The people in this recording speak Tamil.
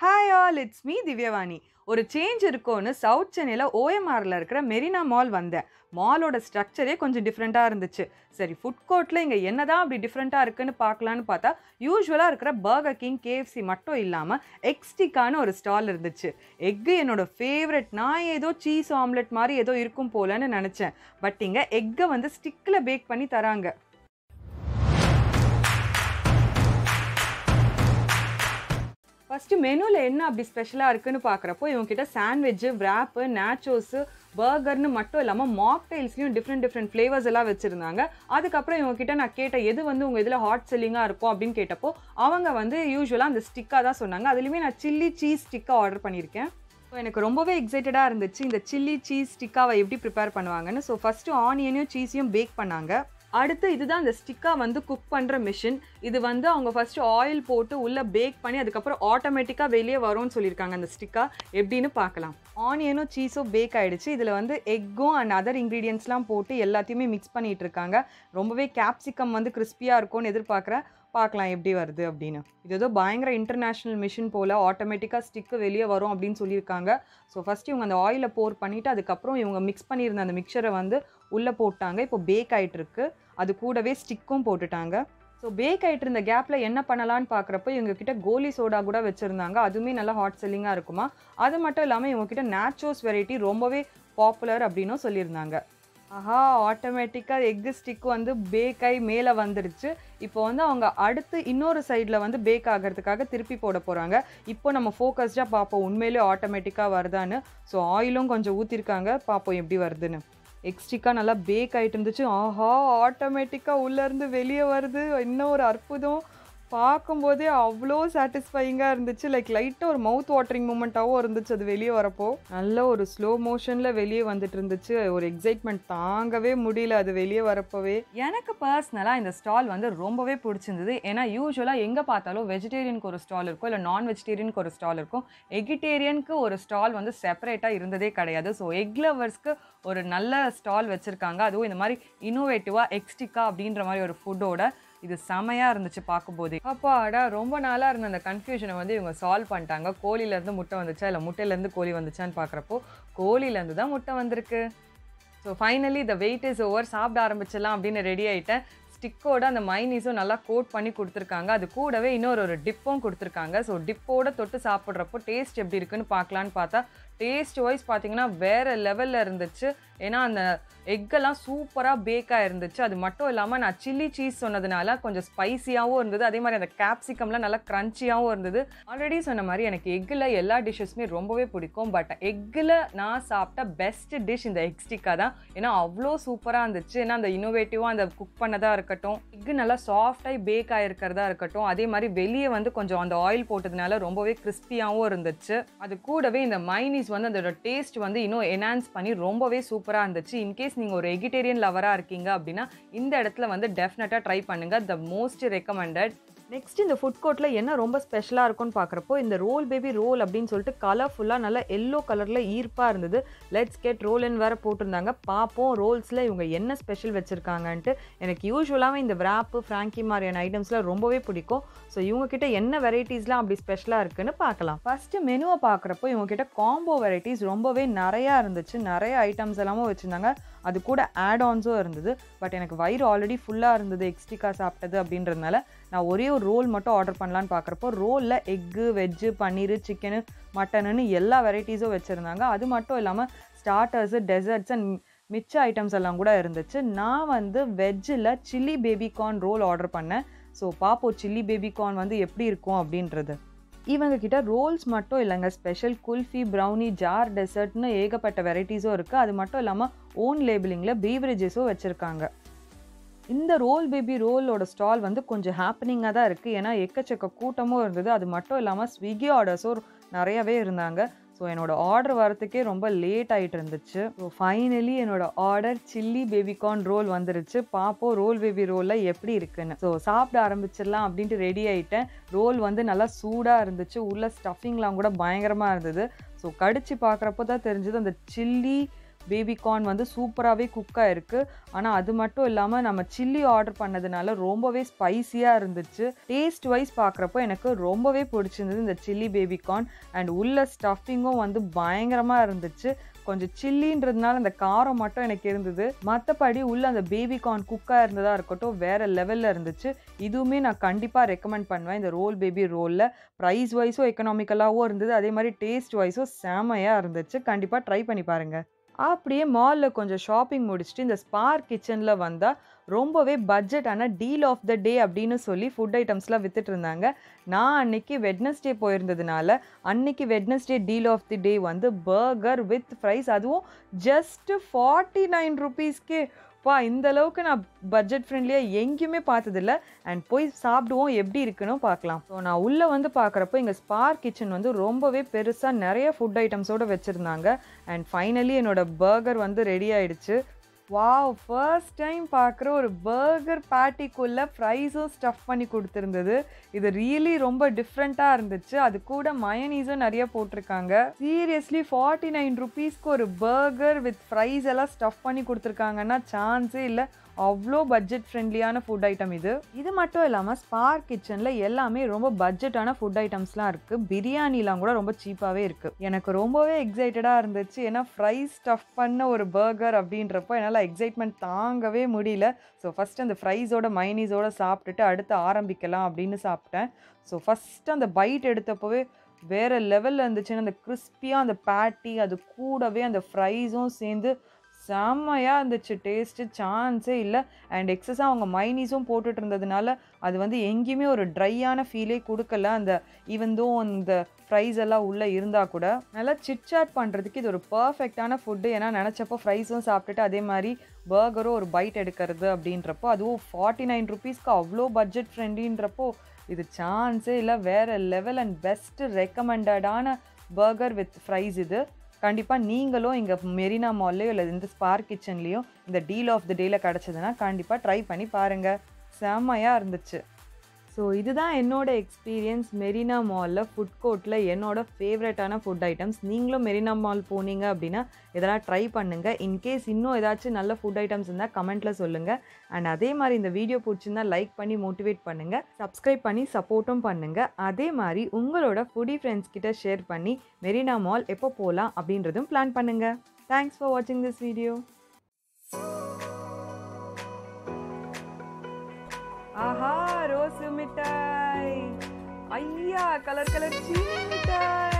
Hi all it's me Divyavani ஒரு சேஞ்ச் இருக்கும்னு சவுத் சென்னையில் ஓஎம்ஆரில் இருக்கிற மெரினா மால் வந்தேன். மாலோட ஸ்ட்ரக்சரே கொஞ்சம் டிஃப்ரெண்ட்டாக இருந்துச்சு. சரி ஃபுட் கோர்ட்டில் இங்கே என்ன தான் அப்படி டிஃப்ரெண்ட்டாக இருக்குன்னு பார்க்கலான்னு பார்த்தா யூஸ்வலாக இருக்கிற பர்கர் கிங் கேஎஃப்சி மட்டும் இல்லாமல் எக்ஸ்டிக்கான ஒரு ஸ்டால் இருந்துச்சு. எக்கு என்னோடய ஃபேவரட் நான் ஏதோ சீஸ் ஆம்லெட் மாதிரி ஏதோ இருக்கும் போலன்னு நினச்சேன். பட் இங்கே எக்கை வந்து ஸ்டிக்கில் பேக் பண்ணி தராங்க. ஃபஸ்ட்டு மெனுவில் என்ன அப்படி ஸ்பெஷலாக இருக்குன்னு பார்க்குறப்போ இவங்ககிட்ட சாண்ட்விட்ஜு ரேப்பு நேச்சோஸு பர்கர்னு மட்டும் இல்லாமல் மாக்டைல்ஸ்லையும் டிஃப்ரெண்ட் டிஃப்ரெண்ட் ஃப்ளேவர்ஸ் எல்லாம் வச்சுருந்தாங்க. அதுக்கப்புறம் இவங்ககிட்ட நான் கேட்டேன் எது வந்து உங்கள் இதில் ஹாட் செல்லிங்காக இருக்கும் அப்படின்னு கேட்டப்போ அவங்க வந்து யூஸ்வலாக அந்த ஸ்டிக்காக தான் சொன்னாங்க. அதுலேயுமே நான் சில்லி சீஸ் ஸ்டிக்காக ஆர்டர் பண்ணியிருக்கேன். ஸோ எனக்கு ரொம்பவே எக்ஸைட்டடாக இருந்துச்சு. இந்த சில்லி சீஸ் ஸ்டிக்காவை எப்படி ப்ரிப்பேர் பண்ணுவாங்கன்னு. ஸோ ஃபஸ்ட்டு ஆனியனையும் சீஸையும் பேக் பண்ணாங்க. அடுத்து இதுதான் இந்த ஸ்டிக்காக வந்து குக் பண்ணுற மிஷின் இது வந்து அவங்க ஃபஸ்ட்டு ஆயில் போட்டு உள்ளே பேக் பண்ணி அதுக்கப்புறம் ஆட்டோமேட்டிக்காக வெளியே வரும்னு சொல்லியிருக்காங்க அந்த ஸ்டிக்காக எப்படின்னு பார்க்கலாம். ஆனியனும் சீஸும் பேக் ஆகிடுச்சு இதில் வந்து எக்கும் அண்ட் அதர் இன்க்ரீடியன்ஸ்லாம் போட்டு எல்லாத்தையுமே மிக்ஸ் பண்ணிகிட்டு இருக்காங்க. ரொம்பவே கேப்சிகம் வந்து கிறிஸ்பியாக இருக்கும்னு எதிர்பார்க்குறேன். பார்க்கலாம் எப்படி வருது அப்படின்னு. இது ஏதோ பயங்கர இன்டர்நேஷ்னல் மிஷின் போல் ஆட்டோமேட்டிக்காக ஸ்டிக்கு வெளியே வரும் அப்படின்னு சொல்லியிருக்காங்க. ஸோ ஃபஸ்ட்டு இவங்க அந்த ஆயிலை போர் பண்ணிவிட்டு அதுக்கப்புறம் இவங்க மிக்ஸ் பண்ணியிருந்த அந்த மிக்சரை வந்து உள்ளே போட்டாங்க. இப்போ பேக் ஆகிட்டுருக்கு அது கூடவே ஸ்டிக்கும் போட்டுட்டாங்க. ஸோ பேக் ஆகிட்டு இருந்த கேப்பில் என்ன பண்ணலான்னு பார்க்குறப்போ இவங்கக்கிட்ட கோலி சோடா கூட வச்சுருந்தாங்க. அதுவுமே நல்லா ஹாட் செல்லிங்காக இருக்குமா? அது மட்டும் இல்லாமல் இவங்கக்கிட்ட நேச்சோஸ் வெரைட்டி ரொம்பவே பாப்புலர் அப்படின்னும் சொல்லியிருந்தாங்க. ஆஹா ஆட்டோமேட்டிக்காக எக்கு ஸ்டிக் வந்து பேக் ஆகி மேலே வந்துடுச்சு இப்போ வந்து அவங்க அடுத்து இன்னொரு சைடில் வந்து பேக் ஆகிறதுக்காக திருப்பி போட போகிறாங்க இப்போ நம்ம ஃபோக்கஸ்டாக பார்ப்போம். உண்மையிலே ஆட்டோமேட்டிக்காக வருதான்னு. ஸோ ஆயிலும் கொஞ்சம் ஊற்றிருக்காங்க பார்ப்போம் எப்படி வருதுன்னு. எக்ஸ்டிக்காக நல்லா பேக் ஆகிட்டு இருந்துச்சு. ஆஹா ஆட்டோமேட்டிக்காக உள்ளேருந்து வெளியே வருது. இன்னும் ஒரு அற்புதம். பார்க்கும்போதே அவ்வளோ சாட்டிஸ்ஃபையிங்காக இருந்துச்சு. லைக் லைட்டாக ஒரு மவுத் வாட்டரிங் மூமெண்ட்டாகவும் இருந்துச்சு அது வெளியே வரப்போ. நல்ல ஒரு ஸ்லோ மோஷனில் வெளியே வந்துட்டு இருந்துச்சு. ஒரு எக்ஸைட்மெண்ட் தாங்கவே முடியல அது வெளியே வரப்போவே. எனக்கு பர்சனலாக இந்த ஸ்டால் வந்து ரொம்பவே பிடிச்சிருந்தது. ஏன்னா யூஸ்வலாக எங்கே பார்த்தாலும் வெஜிடேரியனுக்கு ஒரு ஸ்டால் இருக்கும் இல்லை நான் வெஜிடேரியனுக்கு ஒரு ஸ்டால் இருக்கும் எகிட்டேரியனுக்கு ஒரு ஸ்டால் வந்து செப்பரேட்டாக இருந்ததே கிடையாது. ஸோ எக் லவர்ஸ்க்கு ஒரு நல்ல ஸ்டால் வச்சுருக்காங்க. அதுவும் இந்த மாதிரி இன்னோவேட்டிவாக எக்ஸ்டிக்கா அப்படின்ற மாதிரி ஒரு ஃபுட்டோட இது செமையாக இருந்துச்சு பார்க்கும்போதே. அப்பாடா ரொம்ப நாளாக இருந்த அந்த கன்ஃபியூஷனை வந்து இவங்க சால்வ் பண்ணிட்டாங்க. கோழிலேருந்து முட்டை வந்துச்சா இல்லை முட்டையிலேருந்து கோழி வந்துச்சான்னு பார்க்குறப்போ கோழிலேருந்து தான் முட்டை வந்திருக்கு. ஸோ ஃபைனலி இந்த வெயிட் இஸ் ஓவர் சாப்பிட ஆரம்பிச்சிடலாம் அப்படின்னு ரெடி ஆகிட்டேன் ஸ்டிக்கோட அந்த மைனீஸும் நல்லா கோட் பண்ணி கொடுத்துருக்காங்க. அது கூடவே இன்னொரு ஒரு டிப்பும் கொடுத்துருக்காங்க. ஸோ டிப்போட தொட்டு சாப்பிட்றப்போ டேஸ்ட் எப்படி இருக்குன்னு பார்க்கலான்னு பார்த்தா டேஸ்ட் வைஸ் பார்த்தீங்கன்னா வேறு லெவலில் இருந்துச்சு. ஏன்னா அந்த எக்கெல்லாம் சூப்பராக பேக்காக இருந்துச்சு. அது மட்டும் இல்லாமல் நான் சில்லி சீஸ் சொன்னதுனால கொஞ்சம் ஸ்பைசியாகவும் இருந்தது. அதே மாதிரி அந்த கேப்சிகம்லாம் நல்லா க்ரன்ச்சியாகவும் இருந்தது. ஆல்ரெடி சொன்ன மாதிரி எனக்கு எக்கில் எல்லா டிஷ்ஷஸுமே ரொம்பவே பிடிக்கும். பட் எக்கில் நான் சாப்பிட்ட பெஸ்ட் டிஷ் இந்த எக் ஸ்டிக்காக தான். ஏன்னா அவ்வளோ சூப்பராக இருந்துச்சு. ஏன்னா அந்த இன்னோவேட்டிவாக அந்த குக் பண்ணதாக இருக்கட்டும் எக்கு நல்லா சாஃப்டாகி பேக் ஆகிருக்கிறதா இருக்கட்டும் அதே மாதிரி வெளியே வந்து கொஞ்சம் அந்த ஆயில் போட்டதுனால ரொம்பவே கிறிஸ்பியாகவும் இருந்துச்சு. அது கூடவே இந்த மைனிஸ் வந்து அதோட டேஸ்ட் வந்து இன்னும் என்ஹான்ஸ் பண்ணி ரொம்பவே சூப்பராக இருந்துச்சு. இன்கேஸ் நீங்கள் ஒரு வெஜிடேரியன் லவராக இருக்கீங்க அப்படின்னா இந்த இடத்துல வந்து டெஃபினட்டாக ட்ரை பண்ணுங்கள் த மோஸ்ட் ரெக்கமெண்டட் நெக்ஸ்ட் இந்த ஃபுட் கோர்ட்டில் என்ன ரொம்ப ஸ்பெஷலாக இருக்கும்னு பார்க்குறப்போ இந்த ரோல் பேபி ரோல் அப்படின்னு சொல்லிட்டு கலர்ஃபுல்லாக நல்லா எல்லோ கலரில் ஈர்ப்பாக இருந்தது. லெட்ஸ் கெட் ரோல்னு வேறு போட்டிருந்தாங்க. பார்ப்போம் ரோல்ஸில் இவங்க என்ன ஸ்பெஷல் வச்சுருக்காங்கன்ட்டு. எனக்கு யூஸ்வலாகவே இந்த விராப்பு ஃப்ராங்கி மாதிரியான ஐட்டம்ஸ்லாம் ரொம்பவே பிடிக்கும். ஸோ இவங்கக்கிட்ட என்ன வெரைட்டிஸ்லாம் அப்படி ஸ்பெஷலாக இருக்குன்னு பார்க்கலாம் ஃபஸ்ட்டு மெனுவை பார்க்குறப்போ இவங்கக்கிட்ட காம்போ வெரைட்டிஸ் ரொம்பவே நிறையா இருந்துச்சு. நிறைய ஐட்டம்ஸ் எல்லாமும் வச்சுருந்தாங்க. அது கூட ஆட் ஆன்ஸும் இருந்தது. பட் எனக்கு வயிறு ஆல்ரெடி ஃபுல்லாக இருந்தது. எக்ஸ்டிக்கா சாப்பிட்டது அப்படின்றதுனால நான் ஒரே ஒரு ரோல் மட்டும் ஆர்டர் பண்ணலான்னு பார்க்குறப்போ ரோலில் எக்கு வெஜ்ஜு பன்னீர் சிக்கனு மட்டனுன்னு எல்லா வெரைட்டிஸும் வச்சுருந்தாங்க. அது மட்டும் இல்லாமல் ஸ்டார்டர்ஸு டெசர்ட்ஸ் அண்ட் மிச்ச ஐட்டம்ஸ் எல்லாம் கூட இருந்துச்சு. நான் வந்து வெஜ்ஜில் chilli baby corn roll order பண்ணேன். ஸோ பார்ப்போம் சில்லி பேபிகார்ன் வந்து எப்படி இருக்கும் அப்படின்றது. இவங்க கிட்ட ரோல்ஸ் மட்டும் இல்லைங்க. ஸ்பெஷல் குல்ஃபி ப்ரௌனி ஜார் டெசர்ட்னு ஏகப்பட்ட வெரைட்டிஸும் இருக்குது அது மட்டும் இல்லாமல் ஓன் லேபிளிங்கில் பீவரேஜஸும் வச்சுருக்காங்க. இந்த ரோல் பேபி ரோலோட ஸ்டால் வந்து கொஞ்சம் ஹாப்பனிங்காக தான் இருக்குது ஏன்னா எக்கச்சக்க கூட்டமும் இருந்தது. அது மட்டும் இல்லாமல் ஸ்விக்கி ஆர்டர்ஸும் நிறையவே இருந்தாங்க. ஸோ என்னோட ஆர்டர் வரத்துக்கே ரொம்ப லேட் ஆகிட்டு இருந்துச்சு. ஸோ ஃபைனலி என்னோட order chilli baby corn roll வந்துருச்சு. பார்ப்போம் ரோல் பேபி ரோலில் எப்படி இருக்குன்னு. ஸோ சாப்பிட ஆரம்பிச்சிடலாம் அப்படின்ட்டு ரெடி ஆகிட்டேன் ரோல் வந்து நல்லா சூடாக இருந்துச்சு. உள்ள ஸ்டஃபிங்லாம் கூட பயங்கரமாக இருந்தது. ஸோ கடிச்சு பார்க்குறப்போ தான் தெரிஞ்சது அந்த சில்லி பேபிகார்ன் வந்து சூப்பராகவே குக் ஆயிருக்கு ஆனால் அது மட்டும் இல்லாமல் நம்ம சில்லி ஆர்டர் பண்ணதுனால ரொம்பவே ஸ்பைசியாக இருந்துச்சு. டேஸ்ட் வைஸ் பார்க்குறப்போ எனக்கு ரொம்பவே பிடிச்சிருந்தது இந்த சில்லி பேபிகார்ன். அண்ட் உள்ள ஸ்டஃபிங்கும் வந்து பயங்கரமாக இருந்துச்சு. கொஞ்சம் சில்லின்றதுனால அந்த காரம் மட்டும் எனக்கு இருந்தது. மற்றபடி உள்ள அந்த பேபிகார்ன் குக்காக இருந்ததாக இருக்கட்டும் வேற லெவலில் இருந்துச்சு. இதுவுமே நான் கண்டிப்பாக ரெக்கமெண்ட் பண்ணுவேன் இந்த ரோல் பேபி ரோலில். ப்ரைஸ் வைஸும் எக்கனாமிக்கலாகவும் இருந்தது. அதே மாதிரி டேஸ்ட் வைஸும் செமையாக இருந்துச்சு. கண்டிப்பாக ட்ரை பண்ணி பாருங்கள் அப்படியே மாலில் கொஞ்சம் ஷாப்பிங் முடிச்சுட்டு இந்த ஸ்பார்க் கிச்சனில் வந்தால் ரொம்பவே பட்ஜெட்டான டீல் ஆஃப் த டே அப்படின்னு சொல்லி ஃபுட் ஐட்டம்ஸ்லாம் வித்துட்டு இருந்தாங்க. நான் அன்னைக்கு வெட்னஸ்டே போயிருந்ததுனால அன்னைக்கு Wednesday deal of the day வந்து பர்கர் வித் ஃப்ரைஸ் அதுவும் ஜஸ்ட் ஃபார்ட்டி நைன் ருபீஸ்க்கே பா இந்த அளவுக்கு நான் பட்ஜெட் ஃப்ரெண்ட்லியாக எங்கேயுமே பார்த்ததில்ல. அண்ட் போய் சாப்பிடுவோம் எப்படி இருக்குன்னு பார்க்கலாம். ஸோ நான் உள்ளே வந்து பார்க்குறப்போ எங்கள் ஸ்பார் கிச்சன் வந்து ரொம்பவே பெருசாக நிறைய ஃபுட் ஐட்டம்ஸோடு வச்சுருந்தாங்க. அண்ட் ஃபைனலி என்னோட பர்கர் வந்து ரெடி ஆகிடுச்சு வாவ் ஃபர்ஸ்ட் டைம் பார்க்குற ஒரு பர்கர் பேட்டிக்குள்ளே ஃப்ரைஸும் ஸ்டஃப் பண்ணி கொடுத்துருந்தது. இது ரியலி ரொம்ப டிஃப்ரெண்ட்டாக இருந்துச்சு. அது கூட மயனீஸும் நிறைய போட்டிருக்காங்க. சீரியஸ்லி ஃபார்ட்டி நைன் ருபீஸ்க்கு ஒரு பர்கர் வித் ஃப்ரைஸ் எல்லாம் ஸ்டஃப் பண்ணி கொடுத்துருக்காங்கன்னா சான்ஸே இல்லை. அவ்வளோ பட்ஜெட் ஃப்ரெண்ட்லியான ஃபுட் ஐட்டம் இது. இது மட்டும் இல்லாமல் ஸ்பார்க் கிச்சனில் எல்லாமே ரொம்ப பட்ஜெட்டான ஃபுட் ஐட்டம்ஸ்லாம் இருக்குது பிரியாணிலாம் கூட ரொம்ப சீப்பாகவே இருக்குது எனக்கு ரொம்பவே எக்ஸைட்டடாக இருந்துச்சு. ஏன்னா ஃப்ரைஸ் ஸ்டஃப் பண்ண ஒரு பர்கர் அப்படின்றப்போ என்னால் எக்ஸைட்மெண்ட் தாங்கவே முடியல. ஸோ ஃபஸ்ட் அந்த ஃப்ரைஸோட மைனீஸோட சாப்பிட்டுட்டு அடுத்து ஆரம்பிக்கலாம் அப்படின்னு சாப்பிட்டேன். ஸோ ஃபஸ்ட்டு அந்த பைட் எடுத்தப்போவே வேறு லெவலில் இருந்துச்சுன்னா அந்த கிறிஸ்பியாக அந்த பேட்டி அது கூடவே அந்த ஃப்ரைஸும் சேர்ந்து செம்மையாக இருந்துச்சு. டேஸ்ட்டு சான்ஸே இல்லை. அண்ட் எக்ஸஸாக அவங்க மைனீஸும் போட்டுட்டு இருந்ததுனால அது வந்து எங்கேயுமே ஒரு ட்ரையான ஃபீலே கொடுக்கல. அந்த ஈவந்தோ அந்த ஃப்ரைஸ் எல்லாம் உள்ளே இருந்தால் கூட நல்லா சிட்சாட் பண்ணுறதுக்கு இது ஒரு பர்ஃபெக்டான ஃபுட்டு ஏன்னா நினச்சப்போ ஃப்ரைஸும் சாப்பிட்டுட்டு அதே மாதிரி பர்கரும் ஒரு பைட் எடுக்கிறது அப்படின்றப்போ அதுவும் ஃபார்ட்டி நைன் ருபீஸ்க்கு அவ்வளோ பட்ஜெட் ஃப்ரெண்டின்றப்போ இது சான்ஸே இல்லை. வேறு லெவல் அண்ட் பெஸ்ட்டு ரெக்கமெண்டடான பர்கர் வித் ஃப்ரைஸ் இது. கண்டிப்பாக நீங்களும் இங்கே மெரினா மால்லையோ இல்லை இந்த ஸ்பார்க் கிச்சன்லேயோ இந்த டீல் ஆஃப் த டேயில் கிடச்சதுன்னா கண்டிப்பாக ட்ரை பண்ணி பாருங்கள் செம்மையாக இருந்துச்சு. ஸோ இதுதான் என்னோட எக்ஸ்பீரியன்ஸ் மெரினா மாலில் ஃபுட் கோர்ட்டில் என்னோட ஃபேவரட்டான ஃபுட் ஐட்டம்ஸ் நீங்களும் மெரினா மால் போனீங்க அப்படின்னா இதெல்லாம் ட்ரை பண்ணுங்கள் இன்கேஸ் இன்னும் ஏதாச்சும் நல்ல ஃபுட் ஐட்டம்ஸ் இருந்தால் கமெண்ட்டில் சொல்லுங்கள் அண்ட் அதே மாதிரி இந்த வீடியோ பிடிச்சிருந்தா லைக் பண்ணி மோட்டிவேட் பண்ணுங்கள் சப்ஸ்கிரைப் பண்ணி சப்போர்ட்டும் பண்ணுங்கள் அதே மாதிரி உங்களோட ஃபுடி ஃப்ரெண்ட்ஸ் கிட்ட ஷேர் பண்ணி மெரினா மால் எப்போ போகலாம் அப்படின்றதும் பிளான் பண்ணுங்கள் தேங்க்ஸ் ஃபார் வாட்சிங் திஸ் வீடியோ ஆஹா ரோஸ் மிட்டாய். ஐயா கலர் கலர் சீனி மிட்டாய்.